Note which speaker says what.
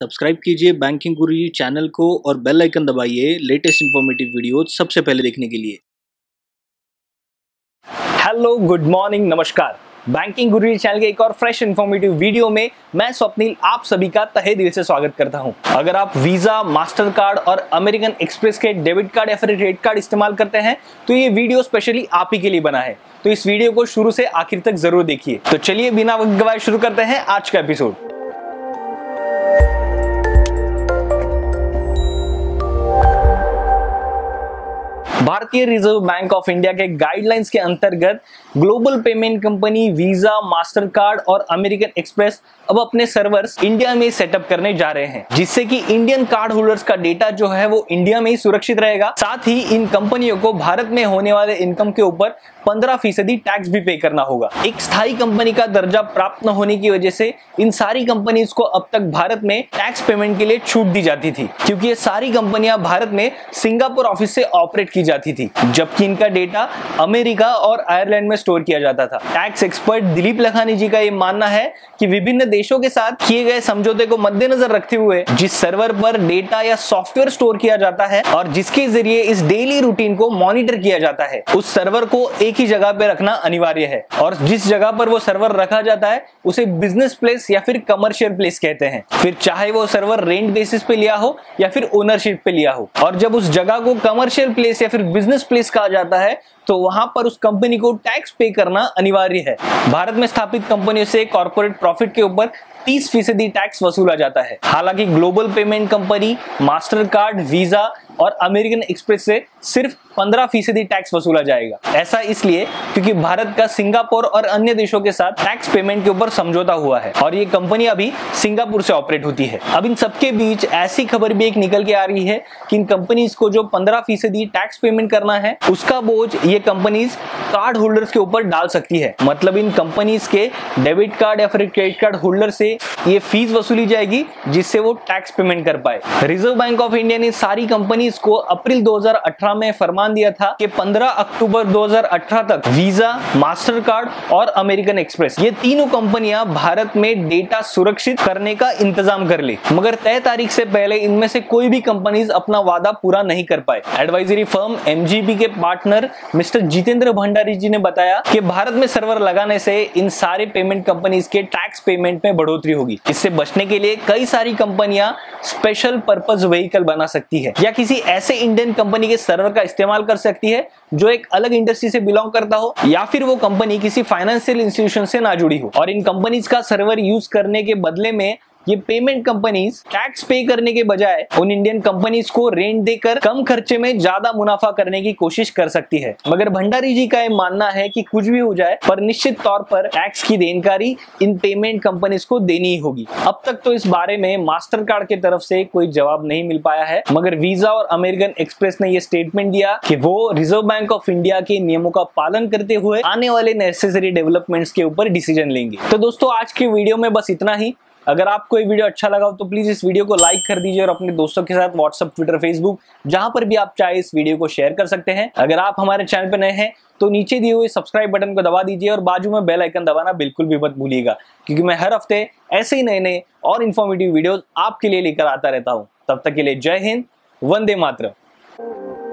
Speaker 1: Subscribe कीजिए banking गुरु जी channel को और बेल आइकन दबाइए लेटेस्ट इन्फॉर्मेटिव वीडियो सबसे पहले देखने के लिए।
Speaker 2: हेलो गुड मॉर्निंग नमस्कार। बैंकिंग गुरु चैनल के एक और फ्रेश इन्फॉर्मेटिव वीडियो में मैं स्वप्निल, आप सभी का तहे दिल से स्वागत करता हूँ। अगर आप वीज़ा मास्टर कार्ड और अमेरिकन एक्सप्रेस के डेबिट कार्ड या फिर क्रेडिट कार्ड इस्तेमाल करते हैं तो ये वीडियो स्पेशली आप ही के लिए बना है। तो इस वीडियो को शुरू से आखिर तक ज़रूर देखिए। तो चलिए बिना गवाए शुरू करते हैं आज का एपिसोड भारतीय रिज़र्व बैंक ऑफ़ इंडिया के गाइडलाइंस के अंतर्गत global payment company Visa Mastercard और अमेरिकन एक्सप्रेस अब अपने सर्वर्स इंडिया में सेटअप करने जा रहे हैं, जिससे कि इंडियन कार्ड होल्डर्स का डेटा जो है वो इंडिया में ही सुरक्षित रहेगा। साथ ही इन कंपनियों को भारत में होने वाले इनकम के ऊपर पंद्रह फ़ीसदी टैक्स भी पे करना होगा। एक स्थायी कंपनी का दर्जा प्राप्त न होने की वजह से इन सारी कंपनीज़ को अब तक भारत में टैक्स पेमेंट के लिए छूट दी जाती थी, क्योंकि ये सारी कंपनियाँ भारत में सिंगापुर ऑफ़िस से ऑपरेट की जाती थी, जबकि इनका डेटा अमेरिका और आयरलैंड में स्टोर किया जाता था। टैक्स एक्सपर्ट दिलीप लखानी जी का ये मानना है कि विभिन्न देशों के साथ किए गए समझौते को मद्देनजर रखते हुए, जिस सर्वर पर डेटा या सॉफ्टवेयर स्टोर किया जाता है और जिसके ज़रिए इस डेली रूटीन को मॉनिटर किया जाता है, उस सर्वर को एक ही जगह पे रखना अनिवार्य है। और जिस जगह पर वो सर्वर रखा जाता है, उसे बिज़नेस प्लेस या फिर कमर्शियल प्लेस कहते हैं। फिर चाहे वो सर्वर रेंट बेसिस पे लिया हो या फिर ओनरशिप पे लिया हो। और जब उस जगह को कमर्शियल प्लेस या फिर बिज़नेस प्लेस कहा जाता है तो वहाँ पर उस कंपनी को टैक्स पे करना अनिवार्य है। भारत में स्थापित कंपनियों से कॉर्पोरेट प्रॉफिट के ऊपर 30 फ़ीसदी टैक्स वसूला जाता है। हालाँकि global payment company Mastercard Visa और अमेरिकन एक्सप्रेस से सिर्फ़ 15 फ़ीसदी टैक्स वसूला जाएगा। ऐसा इसलिए क्योंकि भारत का सिंगापुर और अन्य देशों के साथ टैक्स पेमेंट के ऊपर समझौता हुआ है और ये कंपनी अभी सिंगापुर से ऑपरेट होती है। अब इन सबके बीच ऐसी खबर भी एक निकल के आ रही है कि इन कंपनीज़ को जो 15 फ़ीसदी टैक्स पेमेंट करना है, उसका बोझ ये कंपनीज़ कार्ड होल्डर्स के ऊपर डाल सकती है। मतलब इन कंपनीज़ के डेबिट कार्ड या फिर क्रेडिट कार्ड होल्डर से ये फ़ीस वसूली जाएगी, जिससे वो टैक्स पेमेंट कर पाए। रिज़र्व बैंक ऑफ़ इंडिया ने सारी कंपनीज़ को अप्रैल 2018 में फरमान दिया था कि 15 अक्टूबर 2018 तक वीज़ा मास्टर कार्ड और अमेरिकन एक्सप्रेस ये तीनों कंपनियाँ भारत में डेटा सुरक्षित करने का इंतज़ाम कर ली। मगर तय तारीख से पहले इनमें से कोई भी कंपनीज़ अपना वादा पूरा नहीं कर पाए। एडवाइजरी फर्म एमजीपी के पार्टनर मिस्टर जितेंद्र भंडारी जी ने बताया कि भारत में सर्वर लगाने से इन सारे पेमेंट कंपनीज़ के टैक्स पेमेंट में बढ़ोतरी होगी। इससे बचने के लिए कई सारी कंपनियाँ स्पेशल पर्पज व्हीकल बना सकती है। या किसी ऐसे इंडियन कंपनी के सर्वर का इस्तेमाल कर सकती है, जो एक अलग इंडस्ट्री से बिलोंग करता हो, या फिर वो कंपनी किसी फाइनेंशियल इंस्टीट्यूशन से ना जुड़ी हो। और इन कंपनीज़ का सर्वर यूज़ करने के बदले में ये पेमेंट कंपनीज़ टैक्स पे करने के बजाय उन इंडियन कंपनीज़ को रेंट देकर कम खर्चे में ज़्यादा मुनाफा करने की कोशिश कर सकती है। मगर भंडारी जी का यह मानना है कि कुछ भी हो जाए, पर निश्चित तौर पर टैक्स की देनकारी इन पेमेंट कंपनीज़ को देनी ही होगी। अब तक तो इस बारे में मास्टर कार्ड की तरफ़ से कोई जवाब नहीं मिल पाया है, मगर वीज़ा और अमेरिकन एक्सप्रेस ने यह स्टेटमेंट दिया कि वो रिज़र्व बैंक ऑफ़ इंडिया के नियमों का पालन करते हुए आने वाले नेसेसरी डेवलपमेंट्स के ऊपर डिसीज़न लेंगे। तो दोस्तों, आज के वीडियो में बस इतना ही। अगर आपको ये वीडियो अच्छा लगा हो तो प्लीज़ इस वीडियो को लाइक कर दीजिए और अपने दोस्तों के साथ व्हाट्सअप ट्विटर फेसबुक जहाँ पर भी आप चाहे इस वीडियो को शेयर कर सकते हैं। अगर आप हमारे चैनल पर नए हैं तो नीचे दिए हुए सब्सक्राइब बटन को दबा दीजिए और बाजू में बेल आइकन दबाना बिल्कुल भी मत भूलिएगा, क्योंकि मैं हर हफ़्ते ऐसे ही नए नए और इन्फॉर्मेटिव वीडियो आपके लिए लेकर आता रहता हूँ। तब तक के लिए जय हिंद, वंदे मातरम।